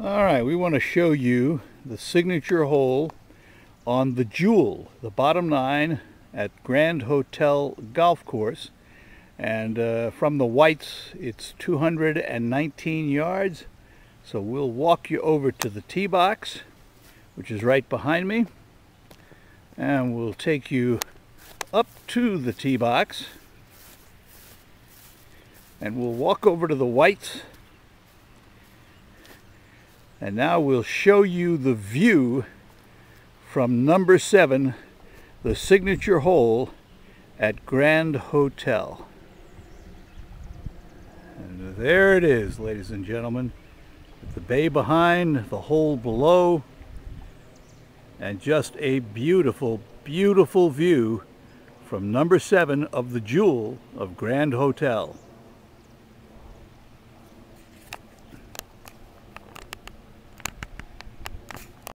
All right, we want to show you the signature hole on the Jewel, the bottom nine at Grand Hotel Golf Course. And uh, from the whites, it's 219 yards. So we'll walk you over to the tee box, which is right behind me. And we'll take you up to the tee box. And we'll walk over to the whites and now we'll show you the view from number seven, the signature hole at Grand Hotel. And there it is, ladies and gentlemen. The bay behind, the hole below, and just a beautiful, beautiful view from number seven of the Jewel of Grand Hotel.